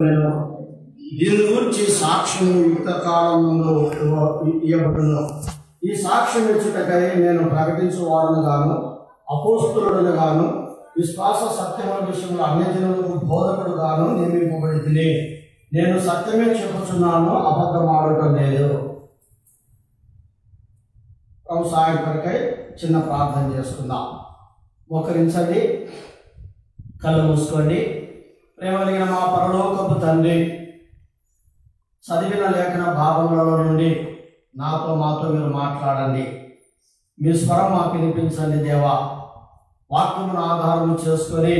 నేను దీని గురించి సాక్ష్యం యుక్త కాలంలో ఇవ్వబడును ఈ సాక్ష్యం ఇచ్చుటకై నేను ప్రకటించేవాడును గాను అపోస్తులను గాను విశ్వాస సత్యముల విషయంలో అన్యజనులకు బోధకుడు గాను నియమింపబడి నేను సత్యమే చెప్పుచున్నాను అబద్ధం ఆడటం లేదు. ప్రభు సాయం కొరకై చిన్న ప్రార్థన చేసుకుందాం మోకరించండి కళ్ళు మూసుకోండి. ప్రేమ కలిగిన మా పరలోకపు తండ్రి చదివిన లేఖన భాగములలో నుండి నాతో మాతో మీరు మాట్లాడండి. మీ స్వరం మాకు వినిపించండి దేవా. వాక్యమును ఆధారం చేసుకొని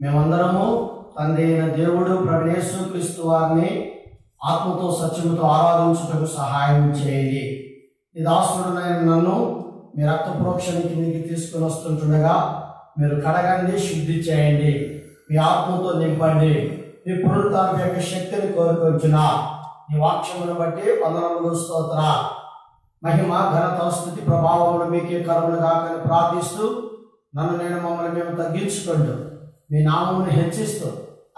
మేమందరము తండ్రి అయిన దేవుడు ప్రవేశు క్రీస్తు వారిని ఆత్మతో సత్యముతో ఆరాధించుటకు సహాయం చేయండి. ఈ దాసుడునైన నన్ను మీ రక్త ప్రోక్షణ కిందికి తీసుకుని వస్తుంటుండగా మీరు కడగండి శుద్ధి చేయండి. మీ ఆత్మతో నింపండి. మీ పునరుద్ధానం యొక్క శక్తిని కోరుకొచ్చిన ఈ వాక్యమును బట్టి వందనములు స్తోత్ర. మహిమ ఘనత స్థుతి ప్రభావములు మీకే కరువులు కాకని ప్రార్థిస్తూ నన్ను నేను మమ్మల్ని మేము తగ్గించుకుంటూ మీ నామమును హెచ్చిస్తూ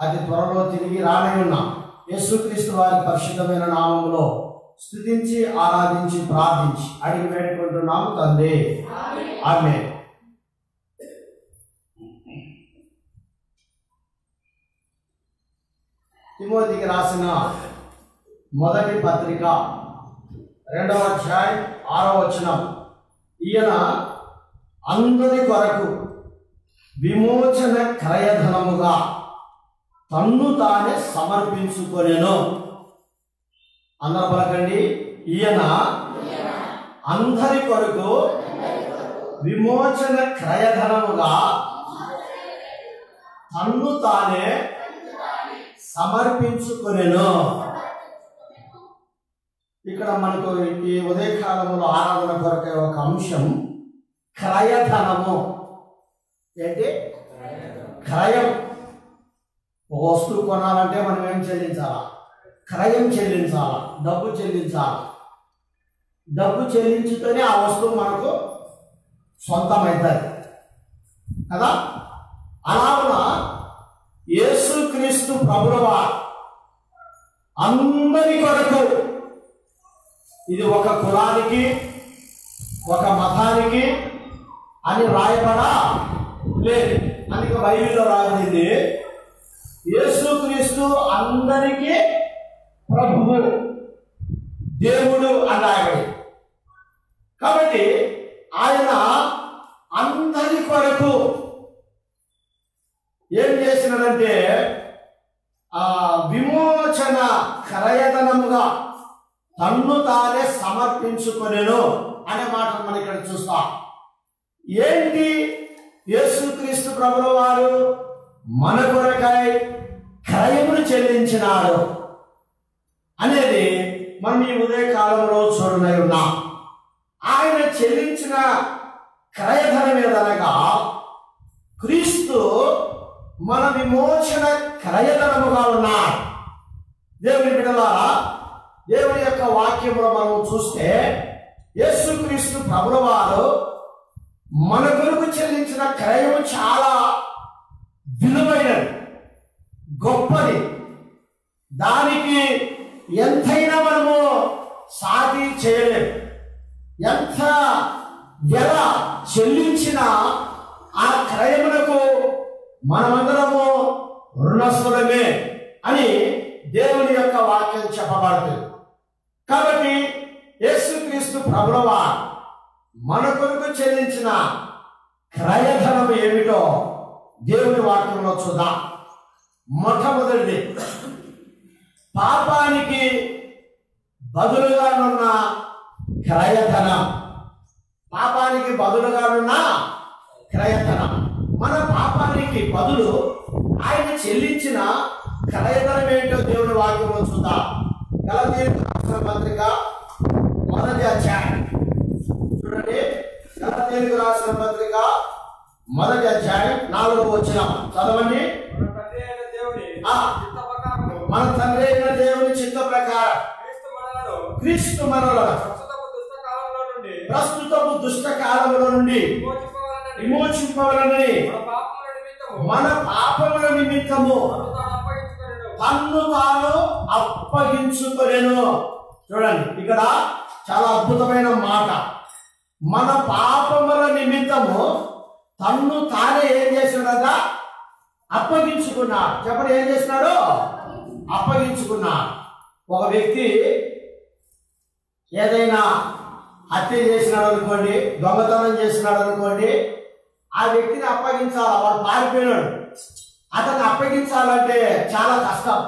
అతి త్వరలో తిరిగి రానే ఉన్నాం యేసుక్రీస్తు వారి పరిశుద్ధమైన నామములో స్థుతించి ఆరాధించి ప్రార్థించి అడిగి వేడుకుంటున్నాము తండ్రి. ఆమె తిమోతికి రాసిన మొదటి పత్రిక రెండవ అధ్యాయం ఆరవ వచనం. ఈయన అందరి కొరకు విమోచన క్రయధనముగా తన్ను తానే సమర్పించుకొనేను. అందరు పలకండి ఈయన అందరి కొరకు విమోచన క్రయధనముగా తన్ను తానే సమర్పించుకొనెను. ఇక్కడ మనకు ఈ ఉదయకాలంలో ఆరాధన కొరకే ఒక అంశం క్రయధనము. ఏంటి? క్రయం. ఒక వస్తువు కొనాలంటే మనం ఏం చెల్లించాలా? క్రయం చెల్లించాలా? డబ్బు చెల్లించాలా? డబ్బు చెల్లించుతూనే ఆ వస్తువు మనకు సొంతమవుతుంది కదా? అలాగున యేసుక్రీస్తు ప్రభులవా? అందరి కొరకు. ఇది ఒక కులానికి ఒక మతానికి అని రాయబడా? లేదు. అందుకే బైబిల్లో రాయబడింది యేసుక్రీస్తు అందరికీ ప్రభువు దేవుడు అని రాయబడి కాబట్టి ఆయన అందరి కొరకు ఏం చేసినాడంటే ఆ విమోచన క్రయతనముగా తన్ను తానే సమర్పించుకొనెను అనే మాట మనం ఇక్కడ చూస్తాం. ఏంటి? యేసుక్రీస్తు ప్రభుల వారు మన కొరకై క్రయమును చెల్లించినారు అనేది మనం ఈ ఉదయకాలంలో చూడనై ఉన్నాం. ఆయన చెల్లించిన క్రయధనం ఏదనగా క్రీస్తు మన విమోచన క్రయతనముగా ఉన్నాడు దేవుని బిడ్డలారా దేవుని యొక్క వాక్యములో మనం చూస్తే యేసుక్రీస్తు ప్రభుల వారు మన కొరకు చెల్లించిన క్రయం చాలా విలువైనది గొప్పది. దానికి ఎంతైనా మనము సాటి చేయలేము. ఎంత ఎలా చెల్లించినా ఆ క్రయమునకు మనమందరము రుణస్థులమే అని దేవుని యొక్క వాక్యం చెప్పబడుతుంది. కాబట్టి యేసుక్రీస్తు ప్రభులవా మన కొరకు చెల్లించిన క్రయధనం ఏమిటో దేవుని వాక్యంలో చూద్దాం. మొట్టమొదటిది పాపానికి బదులుగానున్న క్రయధనం. పాపానికి బదులుగానున్న క్రయధనం. మన పాపానికి బదులు ఆయన చెల్లించిన క్రయధనం ఏంటో దేవుని వాక్యంలో చూద్దాం. రాసిన పత్రిక మొదటి అధ్యాయం. చూడండి. గలతీయులకు రాసిన పత్రిక మొదటి అధ్యాయం నాలుగో వచ్చిన చదవండి. మన తండ్రి అయిన దేవుని. చిత్త ప్రకారం క్రీస్తు మనల ప్రస్తుతపు దుష్ట కాలంలో నుండి విమోచింపవలనని మన పాపముల నిమిత్తము. అప్పగించుకొనెను. తన్ను తాను అప్పగించుకొనెను. చూడండి ఇక్కడ చాలా అద్భుతమైన మాట. మన పాపముల నిమిత్తము తన్ను తానే ఏం చేసినాడట అప్పగించుకున్నాడు. చెప్పండి ఏం చేసినాడు? అప్పగించుకున్నాడు. ఒక వ్యక్తి ఏదైనా హత్య చేసినాడు అనుకోండి దొంగతనం చేసినాడు అనుకోండి ఆ వ్యక్తిని అప్పగించాలి? వాడు పారిపోయినాడు. అతన్ని అప్పగించాలంటే చాలా కష్టం.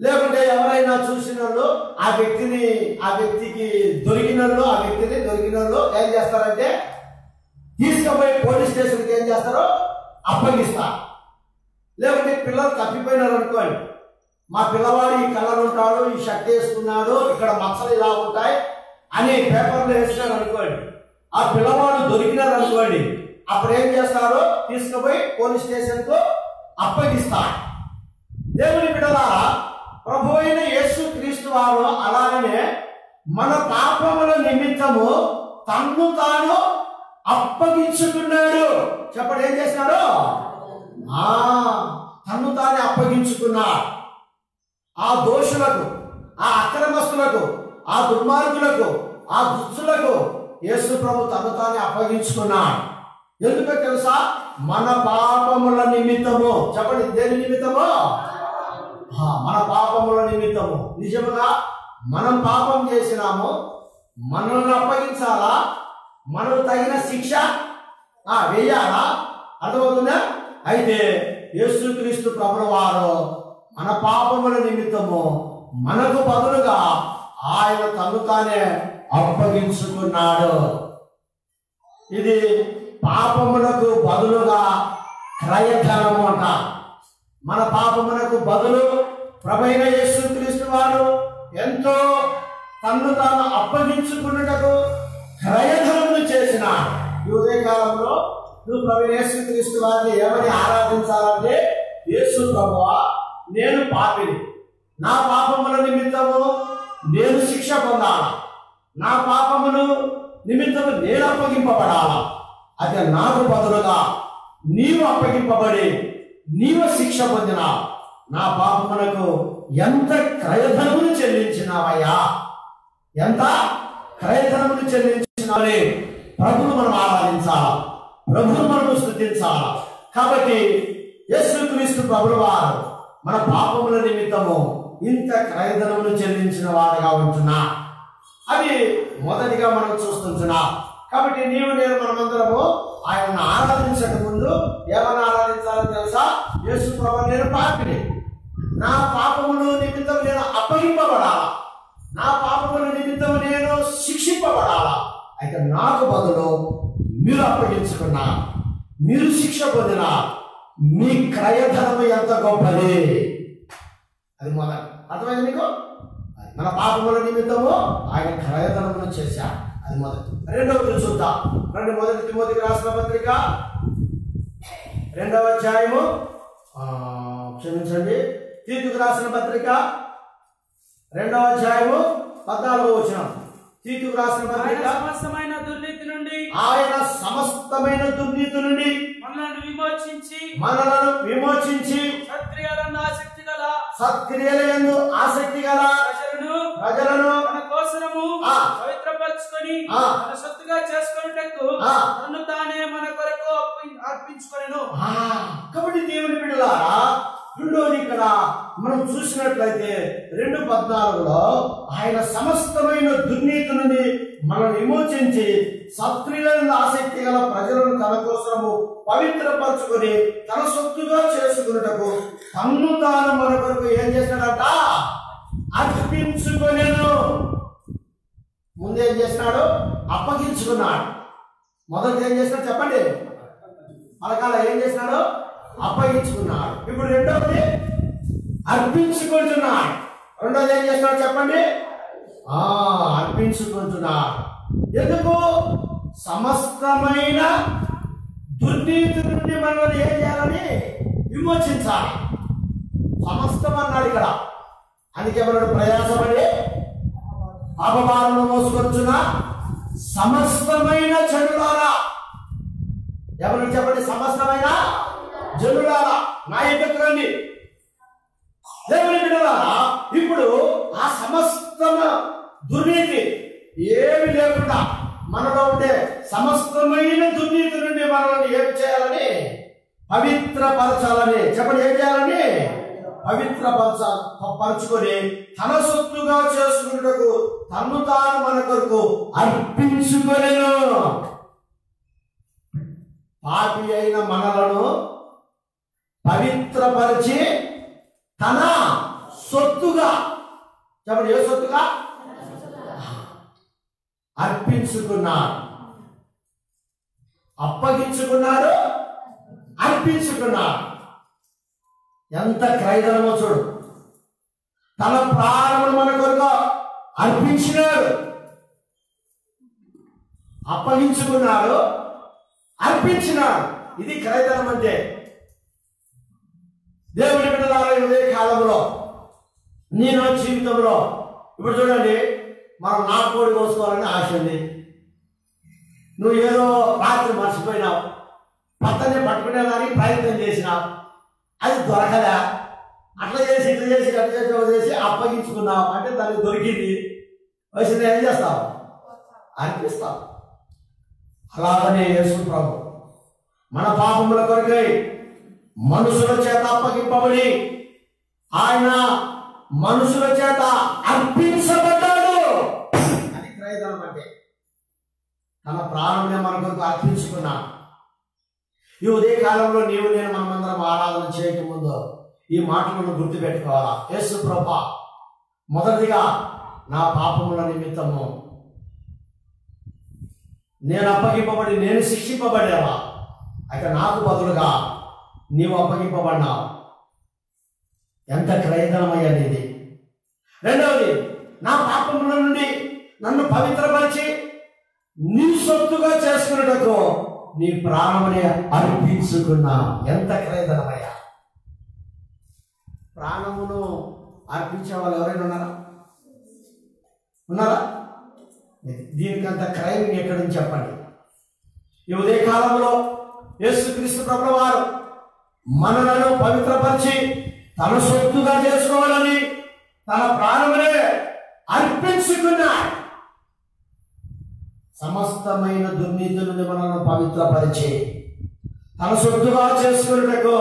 లేకుంటే ఎవరైనా చూసిన వాళ్ళు ఆ వ్యక్తిని ఆ వ్యక్తికి దొరికిన వాళ్ళు ఆ వ్యక్తిని దొరికిన వాళ్ళు ఏం చేస్తారంటే తీసుకుపోయి పోలీస్ స్టేషన్కి ఏం చేస్తారో అప్పగిస్తారు లేకుంటే పిల్లలు తప్పిపోయినారు అనుకోండి. మా పిల్లవాడు ఈ కలర్ ఉంటాడు ఈ షర్ట్ వేసుకున్నాడు ఇక్కడ మచ్చలు ఇలా ఉంటాయి అని పేపర్లో వేసినారు అనుకోండి. ఆ పిల్లవాడు దొరికినారు అనుకోండి అప్పుడు ఏం చేస్తారు తీసుకుపోయి పోలీస్ స్టేషన్కు అప్పగిస్తారు దేవుని బిడ్డలారా ప్రభు అయిన యేసు క్రీస్తు వారు అలాగనే మన పాపముల నిమిత్తము తన్ను తాను అప్పగించుకున్నాడు. చెప్పండి ఏం చేసినాడు ఆ తన్ను తానే అప్పగించుకున్నాడు. ఆ దోషులకు ఆ అక్రమస్తులకు ఆ దుర్మార్గులకు ఆ దుస్తులకు యేసు ప్రభు తన తానే అప్పగించుకున్నాడు. ఎందుకో తెలుసా? మన పాపముల నిమిత్తము. చెప్పండి దేని నిమిత్తము? మన పాపముల నిమిత్తము. నిజముగా మనం పాపం చేసినాము. మనల్ని అప్పగించాలా? మనకు తగిన శిక్ష? వేయాలా? అర్థమవుతుందా? అయితే యేసుక్రీస్తు ప్రభుల వారు మన పాపముల నిమిత్తము మనకు బదులుగా ఆయన తను తానే అప్పగించుకున్నాడు. ఇది పాపమునకు బదులుగా క్రయధనము అంట. మన పాపమునకు బదులు ప్రభైన యేసుక్రీస్తు వారు ఎంతో తన్ను తాను అప్పగించుకున్నటకు క్రయధనము చేసిన ఈ కాలంలో నువ్వు ప్రభు యేసుక్రీస్తు వారిని ఏమని ఆరాధించాలంటే యేసు ప్రభువా నేను పాపిని. నా పాపముల నిమిత్తము నేను శిక్ష పొందాలా? నా పాపమును నిమిత్తము నేను అప్పగింపబడాలా? అది నాకు బదులుగా నీవు అప్పగింపబడి నీవు శిక్ష పొందిన నా పాపమునకు ఎంత క్రయధనమును చెల్లించినావయ్యా? ఎంత క్రయధనమును చెల్లించినావని ప్రభును మనం ఆరాధించాలా? ప్రభును మనం స్థుతించాలా? కాబట్టి యేసుక్రీస్తు ప్రభుల వారు మన పాపముల నిమిత్తము ఇంత క్రయధనమును చెల్లించిన వారుగా ఉంటున్నా. అది మొదటిగా మనం చూస్తుంటున్నా కాబట్టి నీవు నేను మనమందరము ఆయనను ఆరాధించక ముందు ఎవరిని ఆరాధించాలని తెలుసా? యేసు ప్రభు నేను పాపిని. నా పాపమును నిమిత్తం నేను అప్పగింపబడాలా? నా పాపముల నిమిత్తం నేను శిక్షింపబడాలా? అయితే నాకు బదులు మీరు అప్పగించుకున్నా మీరు శిక్ష పొందిన మీ క్రయధనము ఎంత గొప్పది? అది మొదటి. అర్థమైంది మీకు? మన పాపముల నిమిత్తము ఆయన క్రయధనమును చేశా. అది మొదటి. రెండవది చూద్దాం. రెండు మొదటి తిమోతికి రాసిన పత్రిక. రెండవ అధ్యాయము. క్షమించండి. తీతుకు రాసిన పత్రిక. రెండవ అధ్యాయము పద్నాలుగో వచనం. తీతుకు రాసిన పత్రిక. సమస్తమైన దుర్నీతి నుండి ఆయన సమస్తమైన దుర్నీతి నుండి మనల్ని విమోచించి మనలను విమోచించి క్షత్రియులను గల సత్క్రియలందు ఆసక్తి గల ప్రజలను ప్రజలను మన కోసరము ఆ. పవిత్రపరచుకొని. మన సొత్తుగా చేసుకున్నట్టు. తను తానే మన కొరకు అర్పి- అర్పించుకొనెను ఆ, కాబట్టి దేవుని బిడ్డలారా రెండోది ఇక్కడ మనం చూసినట్లయితే రెండు పద్నాలుగులో ఆయన సమస్తమైన దుర్నీతి నుండి మనం విమోచించి సత్క్రియలను ఆసక్తి గల ప్రజలను తన కోసము పవిత్రపరచుకొని తన సొత్తుగా చేసుకున్నటకు తన్ను తాను మన ఏం చేశాడట అర్పించుకొనేను. ముందేం చేసినాడు అప్పగించుకున్నాడు. మొదట ఏం చేసినాడు చెప్పండి? పలకాల ఏం చేసినాడు అప్పగించుకున్నాడు. ఇప్పుడు రెండవది అర్పించుకుంటున్నాడు. రెండోది ఏం చేస్తున్నాడు చెప్పండి? ఆ ఎందుకు? సమస్తమైన దుర్నీతి నుండి మనల్ని ఏం చేయాలని విమోచించాలి. సమస్తం అన్నాడు ఇక్కడ. అందుకే ప్రయాసపడి అపమానం మోసుకొచ్చున సమస్తమైన చెడులారా ఎవరు చెప్పండి? సమస్తమైన జనులారా. నా ఇంటికి రండి బిడ్డలారా ఇప్పుడు ఆ సమస్తమ దుర్నీతి ఏమి లేకుండా మనలో ఉండే సమస్తమైన దుర్నీతి నుండి మనల్ని ఏం చేయాలని? పవిత్రపరచాలని. చెప్పండి ఏం చేయాలని? పవిత్రపరచ పరచుకొని తన సొత్తుగా చేసుకున్నటకు తను తాను మన కొరకు అర్పించుకొనేను. పాపి అయిన మనలను పవిత్రపరిచి తన సొత్తుగా చెప్పండి ఏ సొత్తుగా? అర్పించుకున్నారు. అప్పగించుకున్నారు అర్పించుకున్నారు. ఎంత క్రైదనమో చూడు. తన ప్రాణమును మన కొరకు అర్పించినాడు. అప్పగించుకున్నాడు అర్పించినాడు. ఇది క్రైదనం అంటే దేవుని బిడ్డలారా ఇదే కాలంలో నేను జీవితంలో. ఇప్పుడు చూడండి మనం నాటుకోడి కోసుకోవాలని ఆశ ఉంది. నువ్వు ఏదో రాత్రి మర్చిపోయినావు. పక్కనే పట్టుకునేదానికి ప్రయత్నం చేసినావు. అది దొరకదా? అట్లా చేసి ఇట్లా చేసి అట్లా చేసి ఇట్లా చేసి అప్పగించుకున్నావు. అంటే దానికి దొరికింది. వచ్చింది ఏం చేస్తావు? అర్పిస్తావు. అలాగనే యేసు ప్రభు. మన పాపముల కొరకై మనుషుల చేత అప్పగింపబడి ఆయన మనుషుల చేత అర్పించబడ్డాడు. అది క్రయధనం అంటే తన ప్రాణంనే మన కొరకు అర్పించుకున్నాడు. ఈ ఉదయ కాలంలో నీవు నేను మనమందరం ఆరాధన చేయకముందు ఈ మాటలను గుర్తుపెట్టుకోవాలా? యేసు ప్రభ మొదటిగా నా పాపముల నిమిత్తము నేను అప్పగింపబడి నేను శిక్షింపబడేవా? అయితే నాకు బదులుగా నీవు అప్పగింపబడినావు. ఎంత క్రయధనమయ్యాది ఇది రెండవది నా పాపముల నుండి నన్ను పవిత్రపరిచి నీ సొత్తుగా చేసుకున్నటకు నీ ప్రాణముని అర్పించుకున్నా. ఎంత క్రయధనమయ్యా? ప్రాణమును అర్పించే వాళ్ళు ఎవరైనా ఉన్నారా? ఉన్నారా? దీనికంత క్రైమ్ ఎక్కడని చెప్పండి. ఈ ఉదయ కాలంలో యేసుక్రీస్తు ప్రభుల వారు మనలను పవిత్రపరిచి తన సొత్తుగా చేసుకోవాలని తన ప్రాణమునే అర్పించుకున్నాడు సమస్తమైన దుర్నీతులను మనల్ని పవిత్రపరిచి తన సొత్తుగా చేసుకున్నటకు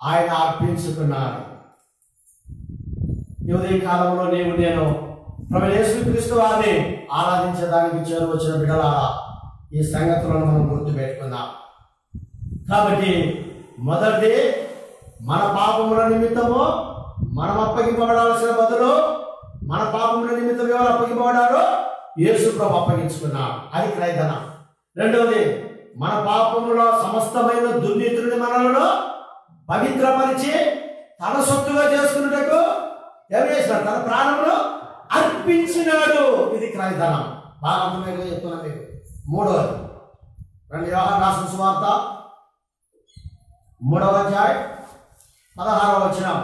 ఆయన అర్పించుకున్నాడు. ఈ ఉదయ కాలంలో నీవు నేను ప్రభు వారిని ఆరాధించడానికి చేరువచ్చిన బిడ్డలారా ఈ సంగతులను మనం గుర్తుపెట్టుకుందాం. కాబట్టి మొదటిది మన పాపముల నిమిత్తము మనం అప్పగింపబడాల్సిన బదులు మన పాపముల నిమిత్తం ఎవరు అప్పగింపబడారో యేసు ప్రభు అప్పగించుకున్నాడు అది క్రైదన రెండవది మన పాపములో సమస్తమైన దుర్నీతులని మనలను పవిత్రపరిచి తన సొత్తుగా చేసుకున్నటకు ఏం తన ప్రాణమును అర్పించినాడు. ఇది క్రైదనం బాగా అర్థమైందో చెప్తున్నా మీకు. మూడవది. రెండు వ్యవహారం రాసిన సువార్త. మూడవ అధ్యాయం పదహారవ వచనం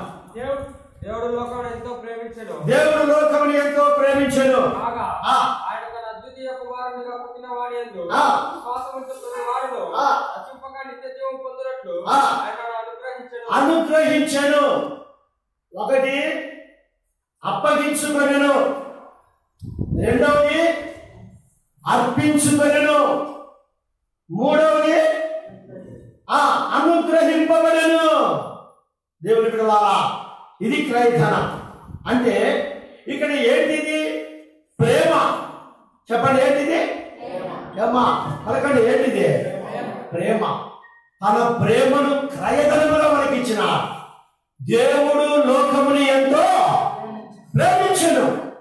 దేవుడు లోకమును ఎంతో ప్రేమించెను దేవుడు లోకముని ఎంతో ప్రేమించెను కాగా ఆ. ఆయన తన అద్వితీయ కుమారునిగా పుట్టిన వాడి ఆ. విశ్వాసముంచుతున్న వాడును ఆ. నశింపక నిత్య జీవం పొందినట్లు ఆ. ఆయనను అనుగ్రహించెను అనుగ్రహించెను ఒకటి అప్పగించుకొనెను రెండవది అర్పించుకొనెను మూడవది అనుగ్రహింపబడను. దేవుని పిల్లలారా ఇది క్రైధన. అంటే ఇక్కడ ఏంటిది? ప్రేమ. చెప్పండి ఏంటిది? ఏమా పలకండి ఏంటిది? ప్రేమ. తన ప్రేమను క్రయధనముగా మనకి ఇచ్చిన దేవుడు లోకముని ఎంతో ప్రేమించను.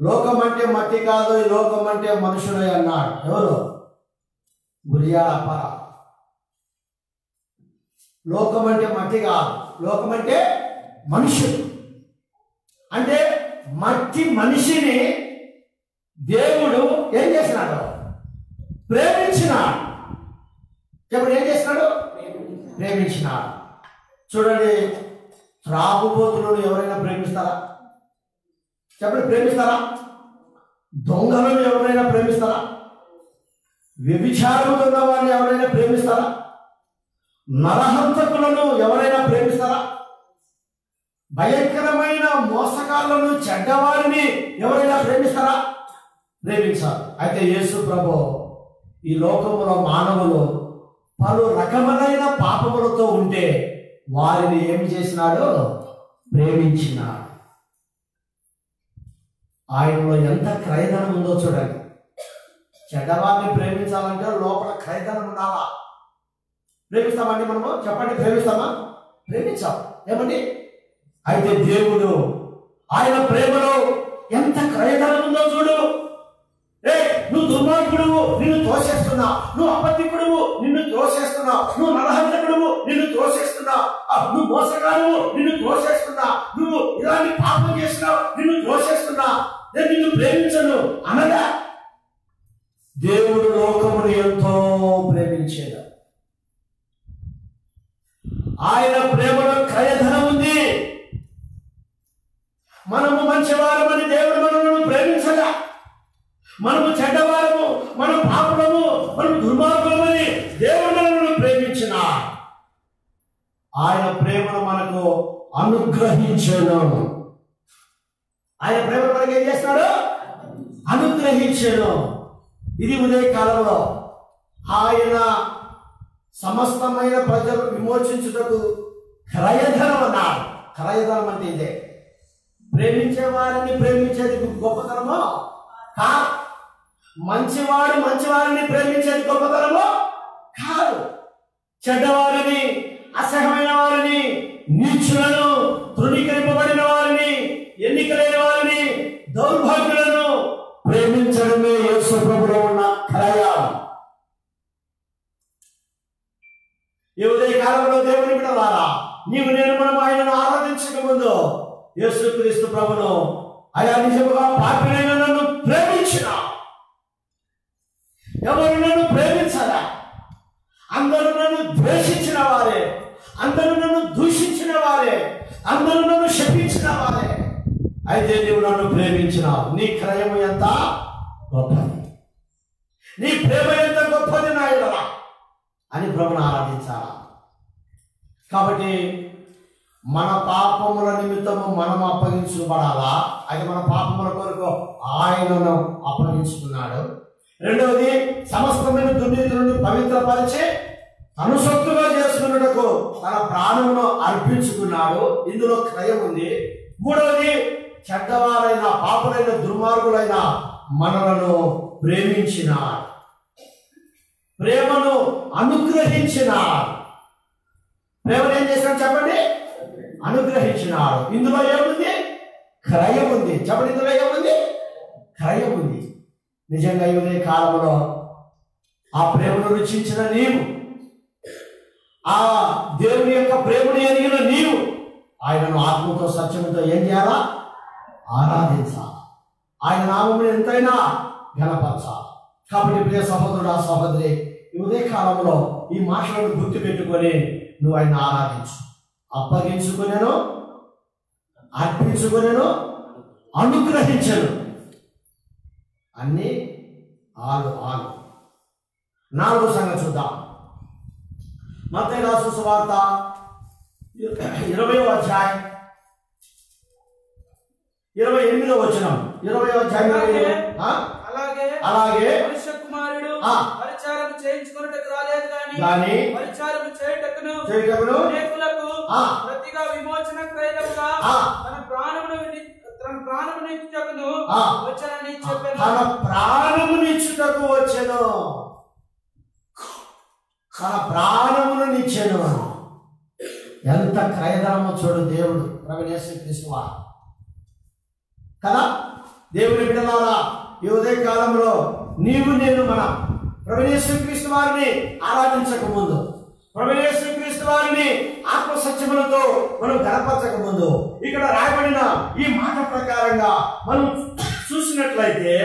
లోకం అంటే మట్టి కాదు ఈ లోకం అంటే మనుషులే అన్నాడు. ఎవరు? గురియాల పర. లోకం అంటే మట్టి కాదు. లోకం అంటే మనుషులు. అంటే మట్టి మనిషిని దేవుడు ఏం చేసినాడు ప్రేమించినాడు. ఇప్పుడు ఏం చేసినాడు ప్రేమించినాడు. చూడండి త్రాగుబోతులను ఎవరైనా ప్రేమిస్తారా? చెప్పండి ప్రేమిస్తారా? దొంగలను ఎవరైనా ప్రేమిస్తారా? వ్యభిచారముతో ఉన్న వారిని ఎవరైనా ప్రేమిస్తారా? నరహంతకులను ఎవరైనా ప్రేమిస్తారా? భయంకరమైన మోసకాలను చెడ్డవారిని ఎవరైనా ప్రేమిస్తారా? ప్రేమించాలి. అయితే యేసు ప్రభు ఈ లోకములో మానవులు పలు రకములైన పాపములతో ఉంటే వారిని ఏమి చేసినాడు? ప్రేమించినాడు. ఆయనలో ఎంత క్రయధనం ఉందో చూడండి. చెడ్డవారిని ప్రేమించాలంటే లోపల క్రయధనం ఉండాలా? ప్రేమిస్తామండి మనము? చెప్పండి ప్రేమిస్తామా? ప్రేమించాం. ఏమండి? అయితే దేవుడు ఆయన ప్రేమలో ఎంత క్రయధనం ఉందో చూడు. ఏ నువ్వు దుర్మార్గుడువు నిన్ను తోసేస్తున్నా. నువ్వు అబద్ధికుడువు నిన్ను తోసేస్తున్నా. నువ్వు నరహంతకుడువు నిన్ను తోసేస్తున్నా. ఆ, నువ్వు మోసగాడువు నిన్ను తోసేస్తున్నా. నువ్వు ఇలాంటి పాపం చేసినావు నిన్ను తోసేస్తున్నా. నేను నిన్ను ప్రేమించను అనగా దేవుడు లోకమును ఎంతో ప్రేమించాడు. ఆయన ప్రేమలో క్రయధనం ఉంది. మనము మంచివారమని దేవుడు మనల్ని ప్రేమించగా మనము చెడ్డవారము మనం పాపము మనం దుర్మార్గమని దేవుడు మనల్ని ప్రేమించిన ఆయన ప్రేమను మనకు అనుగ్రహించను ఆయన ప్రేమ మనకి ఏం చేస్తాడు అనుగ్రహించను ఇది ఉదయ కాలంలో ఆయన సమస్తమైన ప్రజలు విమోచించుటకు క్రయధనం అన్నారు క్రయధనం అంటే ఇదే. ప్రేమించే వారిని ప్రేమించేది గొప్పతనమో? కాదు. మంచివాడు మంచివారిని ప్రేమించేది గొప్పతనమో? కాదు. చెడ్డవారిని అసహ్యమైన వారిని నీచులను తృణీకరింపబడిన వారిని ఎన్నికలైన యేసుక్రీస్తు ప్రభును. అయా నిజముగా పాపినైన నన్ను ప్రేమించిన. ఎవరు నన్ను ప్రేమించరా? అందరూ నన్ను ద్వేషించిన వారే. అందరూ నన్ను దూషించిన వారే. అందరూ నన్ను శపించిన వారే. అయితే నీవు నన్ను ప్రేమించినావు. నీ క్రయము ఎంత గొప్పది. నీ ప్రేమ ఎంత గొప్పది నాయనరా అని ప్రభుని ఆరాధించాలా? కాబట్టి మన పాపముల నిమిత్తము మనం అప్పగించబడాలా? అది మన పాపముల కొరకు ఆయనను అప్పగించుకున్నాడు. రెండవది సమస్తమైన దుర్నీతి నుండి పవిత్రపరిచి తను సొత్తుగా చేసుకున్నటకు తన ప్రాణమును అర్పించుకున్నాడు. ఇందులో క్రయం ఉంది. మూడవది చెడ్డవారైన పాపులైన దుర్మార్గులైన మనలను ప్రేమించినాడు. ప్రేమను అనుగ్రహించినాడు. ప్రేమను ఏం చేశాడు చెప్పండి? అనుగ్రహించినాడు ఇందులో ఏముంది? క్రయం ఉంది. చెప్పండి ఇందులో ఏముంది? క్రయం ఉంది. నిజంగా ఈ ఉదయ కాలంలో ఆ ప్రేమను రుచించిన నీవు ఆ దేవుని యొక్క ప్రేమను ఎరిగిన నీవు ఆయనను ఆత్మతో సత్యముతో ఏం చేయాలా? ఆరాధించాలి. ఆయన నామమును ఎంతైనా గణపరచాలి. కాబట్టి ప్రియ సహోదరుడు ఆ సహోదరి ఈ ఉదయ కాలంలో ఈ మాటలను గుర్తు పెట్టుకొని నువ్వు ఆయన ఆరాధించు. అప్పగించుకునేను అర్పించుకునేను అనుగ్రహించను అన్ని ఆలు ఆలు నాలుగో సంగతి చూద్దాం మత్తయి రాసు సువార్త ఇరవై అధ్యాయం ఇరవై ఎనిమిదో వచనం ఇరవై అధ్యాయం? అలాగే అలాగే మనుష్య కుమారుడు. పరిచారం చేయించుకున్నట్టుకు రాలేదు గాని పరిచారం చేయుటకును చేయుటకును. ప్రతిగా విమోచన క్రయముగా. తన ప్రాణమును తన ప్రాణమును ఇచ్చుటకును ఆ. వచ్చానని చెప్పాను. తన వచ్చెను. ప్రాణమును నిచ్చెను. ఎంత క్రయధనమో చూడు దేవుడు ప్రవేశ క్రీస్తువా కదా? దేవుని బిడ్డలారా ఈ ఉదయ కాలంలో నీవు నేను మన ప్రవేశ క్రీస్తు వారిని ఆరాధించక ముందు ప్రవేశ క్రీస్తు వారిని ఆత్మ సత్యములతో మనం గణపరచక ముందు ఇక్కడ రాయబడిన ఈ మాట ప్రకారంగా మనం చూసినట్లయితే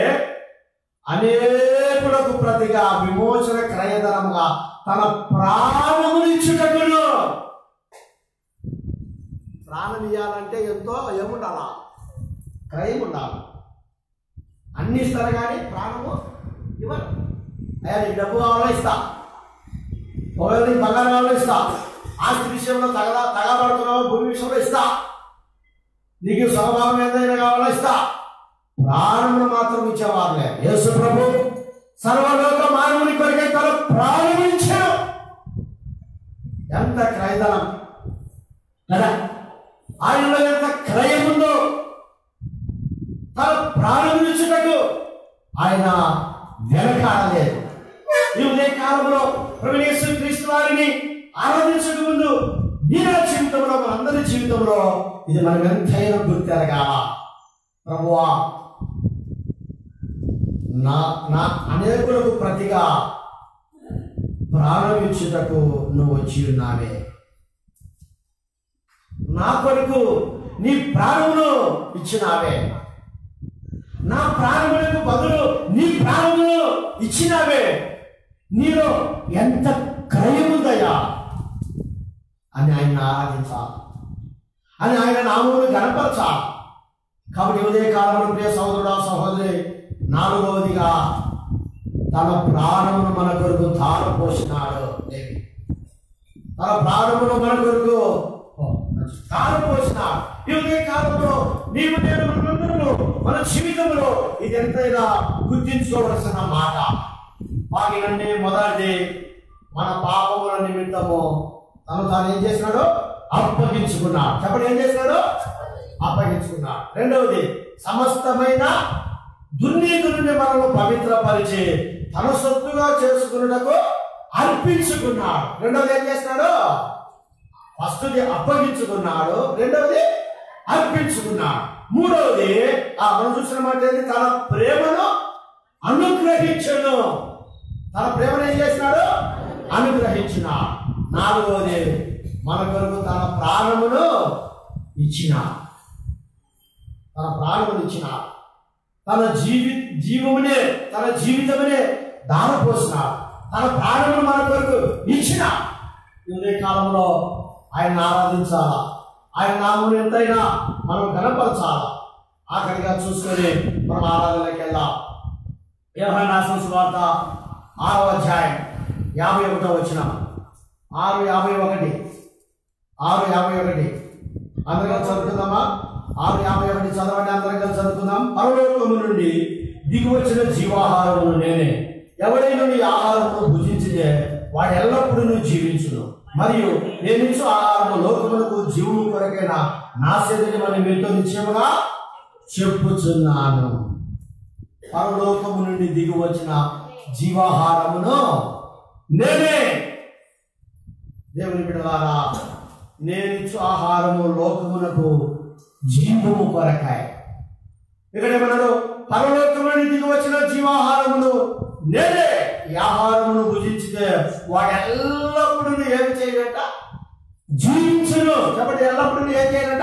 అనేకులకు ప్రతిగా విమోచన క్రయధనముగా తన ప్రాణమునిచ్చుటకును ప్రాణం ఇవ్వాలంటే ఎంతో ఏముండాలా? క్రయం ఉండాలి అన్ని ఇస్తారు కానీ ప్రాణము ఇవ్వరు. అయ్యా నీకు డబ్బు కావాలో? ఇస్తా. ఒకవేళ నీకు బంగారం ఇస్తా. ఆస్తి విషయంలో తగదా తగబడుతున్నావు భూమి విషయంలో ఇస్తా. నీకు స్వభావం ఏదైనా కావాలో ఇస్తా. ప్రాణమును మాత్రం ఇచ్చేవారులే యేసు ప్రభు సర్వలోక మానవుని కొరికే తను ప్రాణం ఇచ్చాడు ఎంత క్రయదనం కదా? ఆయనలో ఎంత క్రయం ఉందో తన ప్రాణం ఇచ్చుటకు ఆయన వెనకాడలేదు. ఈ ఉదయ కాలంలో ప్రవేశ క్రీస్తు వారిని ఆరాధించక ముందు నీ నా జీవితంలో మనందరి జీవితంలో ఇది మనం ఎంతైనా గుర్తెరగాల ప్రభువా నా నా అనేకులకు ప్రతిగా ప్రారంభించుటకు నువ్వు వచ్చి ఉన్నావే. నా కొరకు నీ ప్రాణమును ఇచ్చినావే. నా ప్రాణములకు బదులు నీ ప్రాణమును ఇచ్చినావే. నీలో ఎంత క్రయముందయ్యా? అని ఆయన ఆరాధించాలి అని ఆయన నామమును గణపరచాలి కాబట్టి ఉదయ కాలంలో ప్రియ సహోదరుడు సహోదరి నాలుగవదిగా తన ప్రాణమును మన కొరకు ధార పోసినాడు దేవి. తన ప్రాణమును మన కొరకు తాను పోసినాడు. ఈ ఉదయ కాలంలో నీవు నేను మన జీవితంలో ఇది ఎంతైనా గుర్తించుకోవలసిన మాట. వాటినండి మొదటిది మన పాపముల నిమిత్తము తను తాను ఏం చేసినాడు? అప్పగించుకున్నాడు. చెప్పండి ఏం చేసినాడు? అప్పగించుకున్నాడు. రెండవది సమస్తమైన దుర్నీతి నుండి మనల్ని పవిత్రపరిచి తన సొత్తుగా చేసుకున్నటకు అర్పించుకున్నాడు. రెండవది ఏం చేస్తున్నాడు ఫస్ట్ది అప్పగించుకున్నాడు. రెండవది అర్పించుకున్నాడు. మూడవది ఆ మనం చూసిన మాట ఏంటి? తన ప్రేమను అనుగ్రహించను. తన ప్రేమను ఏం చేసినాడు? అనుగ్రహించిన. నాలుగవది మన కొరకు తన ప్రాణమును ఇచ్చిన. తన ప్రాణమును ఇచ్చిన. తన జీవి జీవమునే తన జీవితమునే దారపోసినాడు తన ప్రాణమును మన కొరకు ఇచ్చిన. ఇదే కాలంలో ఆయన ఆరాధించాలా? ఆయన నామం ఎంతైనా మనం కనపరచాలా ఆఖరిగా చూసుకొని మనం ఆరాధనకి వెళ్దాం. యోహానాసం సువార్త ఆరో అధ్యాయం యాభై ఒకటో వచ్చిన ఆరు యాభై ఒకటి. ఆరు యాభై ఒకటి. అందరం చదువుకుందామా? ఆరు యాభై ఒకటి చదవండి అందరం కలిసి చదువుకుందాం. పరలోకము నుండి దిగి వచ్చిన నేనే. ఎవరైనా నీ ఆహారమును భుజించితే వాడు ఎల్లప్పుడూ జీవించును. మరియు నేను ఆహారము లోకములకు జీవము కొరకైన నా శరీరమని మీతో నిశ్చయముగా చెప్పుచున్నాను. పరలోకము నుండి దిగి వచ్చిన జీవాహారమును నేనే. దేవుని బిడలారా నేనిచ్చు ఆహారము లోకమునకు జీవము కొరకాయ. ఇక్కడ ఏమన్నాడు? పరలోకము దిగి వచ్చిన జీవాహారమును నేనే. ఈ ఆహారమును భుజించితే వాడు ఎల్లప్పుడూ ఏమి చేయాలంట జీవించును. కాబట్టి ఎల్లప్పుడూ ఏం చేయాలంట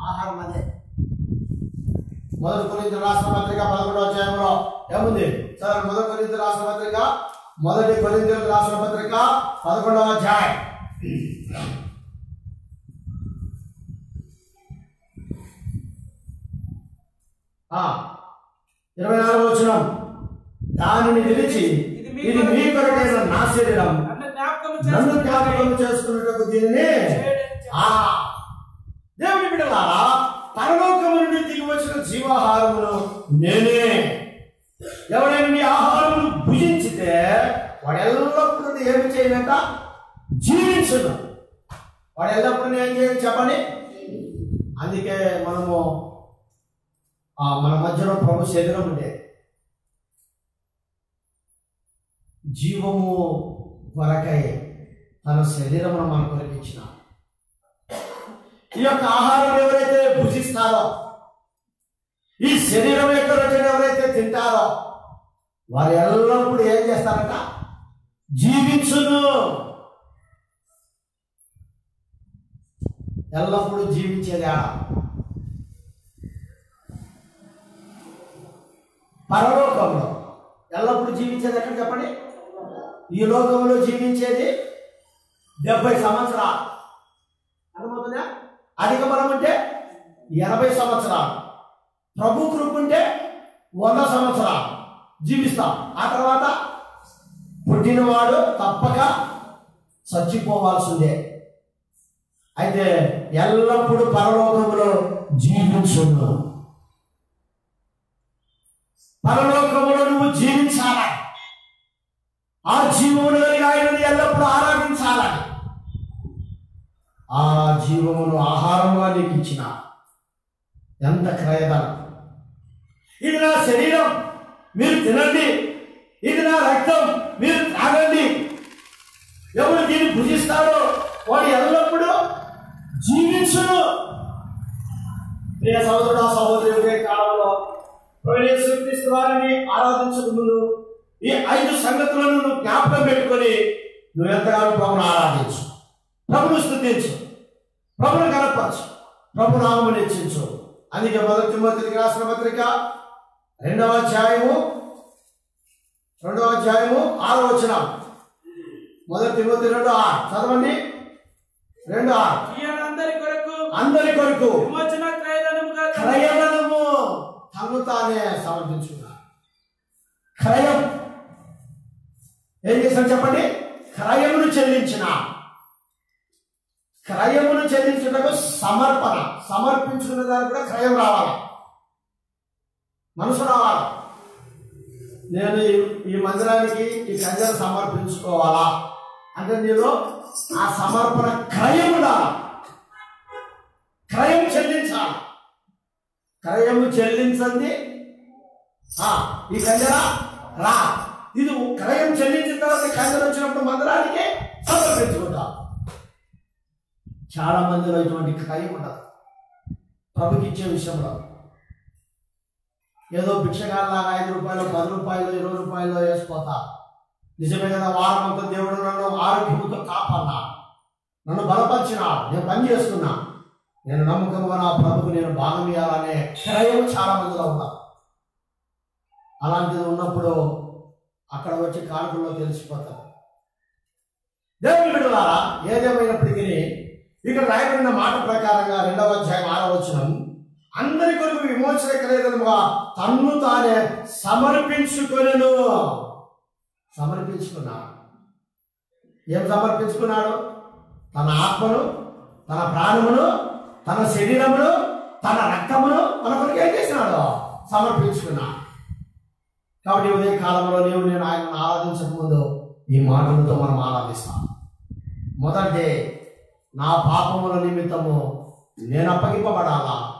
ఆహారం అదే మొదటి కొరింథీ రాష్ట్ర పత్రిక పదకొండవ అధ్యాయంలో ఏముంది? సార్ మొదటి కొరింథీ రాష్ట్ర పత్రిక మొదటి కొరింథీ రాష్ట్ర పత్రిక పదకొండవ అధ్యాయం. ఇరవై నాలుగు వచ్చిన దానిని నిలిచి ఇది మీ కొరకైన నా శరీరం. నన్ను జ్ఞాపకం చేసుకున్నట్టు దీనిని దేవుని బిడ్డలారా పరలోకము నుండి దిగి వచ్చిన జీవాహారమును నేనే. ఎవరైనా నీ ఆహారమును భుజించితే వాడు ఎల్లప్పుడూ ఏమి చేయలేక జీవించను. వాడు ఎల్లప్పుడూ ఏం చేయాలి చెప్పండి? అందుకే మనము మన మధ్యలో ప్రభు శరీరం ఉండే. జీవము కొరకై తన శరీరమును మన కొరకు ఈ యొక్క ఆహారం ఎవరైతే భుజిస్తారో ఈ శరీరం యొక్క రచన ఎవరైతే తింటారో వారు ఎల్లప్పుడూ ఏం చేస్తారంట? జీవించును. ఎల్లప్పుడూ జీవించేది ఆడ. పరలోకంలో ఎల్లప్పుడూ జీవించేది ఎక్కడ చెప్పండి? ఈ లోకంలో జీవించేది డెబ్బై సంవత్సరాలు. అర్థమవుతుందా? అధిక బలం అంటే ఎనభై సంవత్సరాలు. ప్రభు కృప వంద సంవత్సరాలు జీవిస్తాం. ఆ తర్వాత పుట్టినవాడు తప్పక చచ్చిపోవాల్సిందే. అయితే ఎల్లప్పుడూ పరలోకంలో జీవించును పరలోకంలో నువ్వు జీవించాలా. ఆ జీవమును కలిగి ఆయనను ఎల్లప్పుడూ ఆరాధించాలని ఆ జీవమును ఆహారంగా నీకు ఇచ్చిన. ఎంత క్రయదనం ఇది నా శరీరం మీరు తినండి. ఇది నా రక్తం మీరు తాగండి. ఎవరు దీన్ని భుజిస్తాడో వాడు ఎల్లప్పుడూ జీవించును. ప్రియ సహోదరుడు సహోదరుడే కాలంలో ప్రవేశిస్తు వారిని ఆరాధించక ముందు ఈ ఐదు సంగతులను నువ్వు జ్ఞాపకం పెట్టుకొని నువ్వు ఎంతగానో ప్రభుని ఆరాధించు. ప్రభును స్థుతించు. ప్రభును కనపరచు. ప్రభు నామము నిశ్చించు అందుకే మొదటి తిమ్మతికి రాసిన పత్రిక రెండవ అధ్యాయము రెండవ అధ్యాయము ఆరో వచనం. మొదటి తిమ్మతి రెండు ఆరు. చదవండి. రెండు ఆరు. అందరి కొరకు క్రయధనముగా తన- తను సమర్పించుకున్నాడు. క్రయం. ఏం చేశాను చెప్పండి? క్రయమును చెల్లించిన క్రయమును చెల్లించుటకు సమర్పణ. సమర్పించుకున్న దానికి కూడా క్రయం రావాలి. మనసు రావాలి. నేను ఈ- మందిరానికి ఈ కన్యను సమర్పించుకోవాలా? అంటే నీలో ఆ సమర్పణ క్రయం రావాలి క్రయం చెల్లించాలి. క్రయము చెల్లించండి. ఈ కంజర రా. ఇది క్రయం చెల్లించిన తర్వాత కన్యలు వచ్చినప్పుడు మందిరానికి సమర్పించుకుంటాం. చాలా మందిలో ఇటువంటి క్రయం ఉండదు. ప్రభుకి ఇచ్చే విషయంలో ఏదో భిక్షగాల్లాగా ఐదు రూపాయలు పది రూపాయలు ఇరవై రూపాయలు వేసిపోతా. నిజమే కదా వారం అంతా దేవుడు నన్ను ఆరోగ్యంతో కాపాడినా? నన్ను బలపరిచిన? నేను పని చేస్తున్నా. నేను నమ్మకంగా నా ప్రభుకు నేను భాగం ఇవ్వాలనే క్రయం చాలా మందిలో ఉన్నా అలాంటిది ఉన్నప్పుడు అక్కడ వచ్చి కానుకల్లో తెలిసిపోతాను దేవుడు బిడ్డలారా ఏదేమైనప్పటికీ ఇక్కడ రాయబడిన మాట ప్రకారంగా రెండవ అధ్యాయం ఆరవ అందరి కొరకు విమోచన కలిగినగా తన్ను తానే సమర్పించుకొనెను. సమర్పించుకున్నాడు. ఏం సమర్పించుకున్నాడు? తన ఆత్మను తన ప్రాణమును తన శరీరమును తన రక్తమును మన కొరకు ఏం చేసినాడు? సమర్పించుకున్నాడు. కాబట్టి ఉదయ కాలంలో నీవు నేను ఆయనను ఆరాధించక ముందు ఈ మాటలతో మనం ఆరాధిస్తాం. మొదటి నా పాపముల నిమిత్తము నేను అప్పగింపబడాలా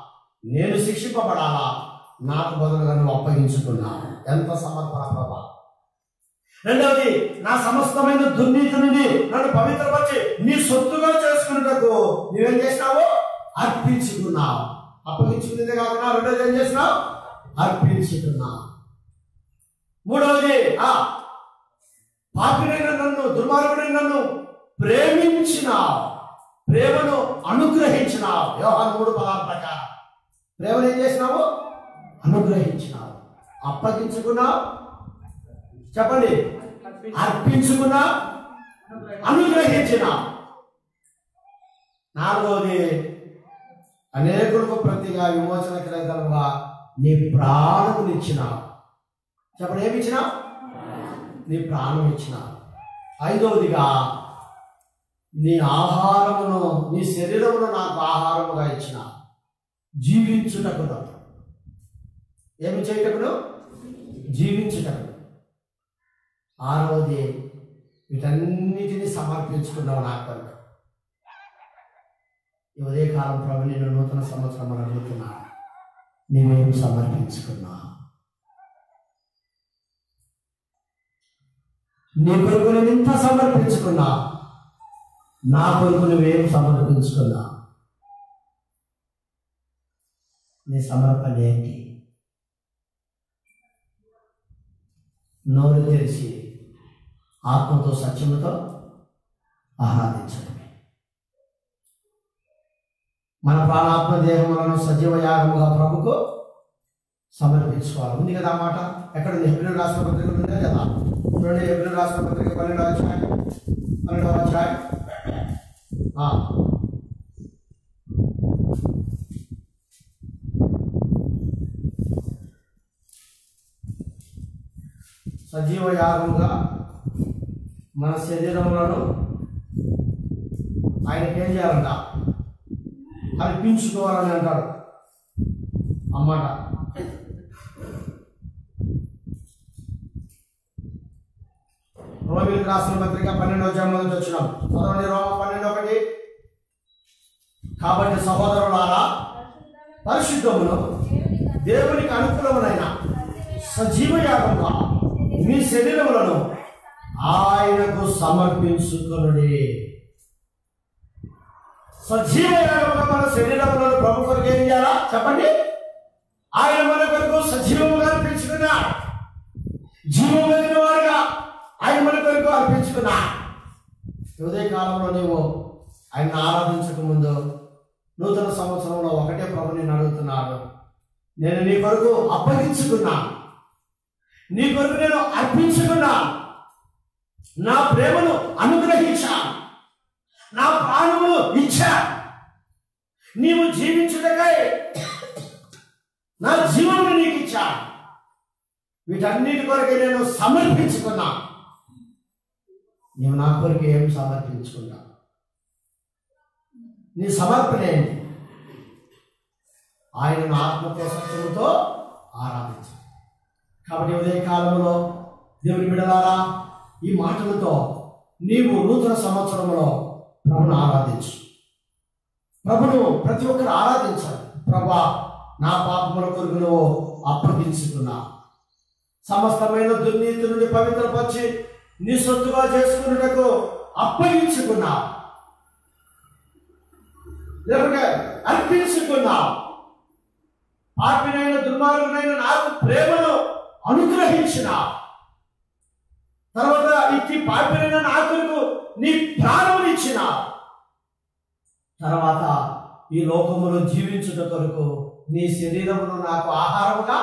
నేను శిక్షింపబడాలా? నాకు బదులుగా నువ్వు అప్పగించుకున్నా ఎంత సమర్పణ ప్రభా. రెండవది నా సమస్తమైన దుర్నీతి నుండి నన్ను పవిత్రపరిచి నీ సొత్తుగా చేసుకున్నటకు నువ్వేం చేసినావు? అర్పించుకున్నావు. అప్పగించుకునేదే కాకుండా రెండోది ఏం చేసినావు? అర్పించుకున్నావు. మూడవది ఆ పాపినైన నన్ను దుర్మార్గుడైన నన్ను ప్రేమించినావు. ప్రేమను అనుగ్రహించినావు. వ్యవహారం మూడు పదాల ప్రకారం. ప్రేమను ఏం చేసినావు? అనుగ్రహించినావు. అప్పగించుకున్నావు? చెప్పండి. అర్పించుకున్నా అనుగ్రహించిన నాలుగవది అనేకులకు ప్రతిగా విమోచన క్రయదలుగా నీ ప్రాణమునిచ్చిన చెప్పండి ఏమి ఇచ్చినా నీ ప్రాణం ఇచ్చిన ఐదవదిగా నీ ఆహారమును నీ శరీరమును నాకు ఆహారముగా ఇచ్చిన జీవించుటకు ఏమి చేయటప్పుడు జీవించుటకు ఆరవది వీటన్నిటిని సమర్పించుకున్నావు నా కొరకు ఈ ఉదయకాలం ప్రభు నేను నూతన సంవత్సరం అడుగుతున్నా. నీవేం సమర్పించుకున్నా. నీ కొరకు నేను ఇంత సమర్పించుకున్నా. నా కొరకు నువ్వేం సమర్పించుకున్నా. నీ సమర్పణ ఏంటి? నోరు తెరిచి ఆత్మతో సత్యముతో ఆరాధించడమే. మన ప్రాణాత్మ దేహములను సజీవ యాగముగా ప్రభుకు సమర్పించుకోవాలి. ఉంది కదా మాట? ఎక్కడ? ఉంది హెబ్రిల్ రాష్ట్ర పత్రిక ఉంది కదా? చూడండి హెబ్రిల్ రాష్ట్ర పత్రిక పన్నెండవ అధ్యాయం పన్నెండవ అధ్యాయం. ఆ. సజీవ యాగముగా మన శరీరములను ఆయనకి ఏం చేయాలంట? అర్పించుకోవాలని అంటాడు అమ్మట. రోమిలకు రాసిన పత్రిక పన్నెండో అధ్యాయం మొదటి వచ్చినాం చదవండి రోమ పన్నెండు ఒకటి. కాబట్టి సహోదరులారా పరిశుద్ధమును దేవునికి అనుకూలమునైన సజీవ యాగంగా మీ శరీరములను ఆయనకు సమర్పించుకునుడి. సజీవ యాగంగా మన శరీరములను ప్రభు కొరకు ఏం చేయాలా? చెప్పండి. ఆయన మన కొరకు సజీవముగా అర్పించుకున్నాడు జీవమైన వారు ఆయన మన కొరకు అర్పించుకున్నా. ఉదయ కాలంలో నీవు ఆయన ఆరాధించక ముందు నూతన సంవత్సరంలో ఒకటే ప్రభు నేను అడుగుతున్నాడు. నేను నీ కొరకు అప్పగించుకున్నా. నీ కొరకు నేను అర్పించుకున్నా. నా ప్రేమను అనుగ్రహించా. నా ప్రాణమును ఇచ్చా. నీవు జీవించుటకై నా జీవమును నీకు ఇచ్చా వీటన్నిటి కొరకు నేను సమర్పించుకున్నా. నీవు నా కొరకు ఏం సమర్పించుకున్నా నీ సమర్పణ ఏంటి? ఆయనను ఆత్మతో సత్యముతో ఆరాధించు. కాబట్టి ఉదయ కాలంలో దేవుని బిడలారా ఈ మాటలతో నీవు నూతన సంవత్సరంలో ప్రభును ఆరాధించు. ప్రభును ప్రతి ఒక్కరు ఆరాధించాలి. ప్రభా నా పాపముల కొరకు నువ్వు అప్పగించుకున్నా సమస్తమైన దుర్నీతి నుండి పవిత్రపరిచి నీ సొత్తుగా చేసుకున్నటకు అప్పగించుకున్నా లేకుంటే అర్పించుకున్నావు. పాపినైన దుర్మార్గునైన నాకు ప్రేమను అనుగ్రహించిన తర్వాత ఇచ్చి పాపినైన నాకు నీ ప్రాణం ఇచ్చిన తర్వాత ఈ లోకములో జీవించుట కొరకు నీ శరీరమును నాకు ఆహారముగా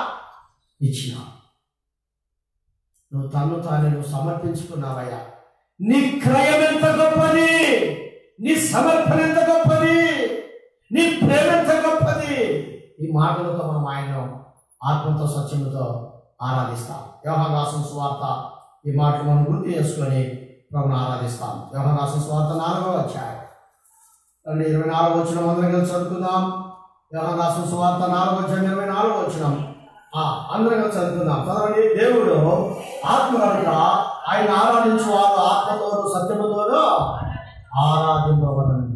ఇచ్చిన నువ్వు తను తాను నువ్వు సమర్పించుకున్నావయ్యా. నీ క్రయం ఎంత గొప్పది? నీ సమర్పణ ఎంత గొప్పది? నీ ప్రేమ ఎంత గొప్పది? ఈ మాటలతో మనం ఆయన ఆత్మతో సత్యముతో ఆరాధిస్తాం. వ్యవహార స్వార్థ ఈ మాటలు మనం గుర్తు చేసుకొని ప్రభుని ఆరాధిస్తాం. వ్యవహార స్వార్థ నాలుగో అధ్యాయం. రెండు ఇరవై నాలుగు వచ్చిన అందరం కలిసి చదువుకుందాం వ్యవహార స్వార్థ నాలుగో వచ్చిన ఇరవై నాలుగు వచ్చినాం. అందరం కలిసి చదువుకుందాం. చదవండి దేవుడు ఆత్మ కనుక ఆయన ఆరాధించు వారు ఆత్మతోనూ సత్యముతోనూ ఆరాధింపవలను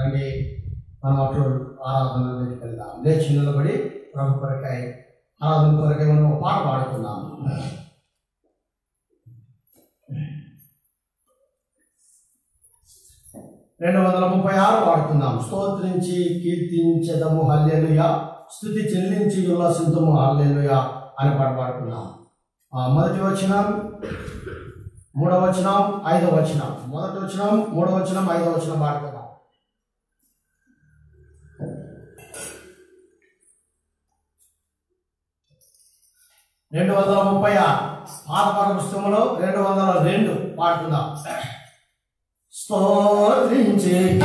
రండి మనం అటు ఆరాధనలోకి వెళ్దాం. లేచి నిలబడి ప్రభు కొరకాయ ఆరాధన కొరకై మనం ఒక పాట పాడుతున్నాం రెండు వందల ముప్పై ఆరు పాడుతున్నాం స్తోత్రించి కీర్తించదము. హల్యలుగా స్థుతి చెల్లించి ఉల్లాసించము హల్లెలుయ అని పాట మొదటి వచనం మూడవ వచనం ఐదవ వచనం. మొదటి వచనం మూడవ వచనం ఐదవ వచనం పాడుకుందాం. రెండు వందల ముప్పై ఆరు. పాత పాట పుస్తకంలో రెండు వందల రెండు పాడుకుందాం. స్తోత్రించే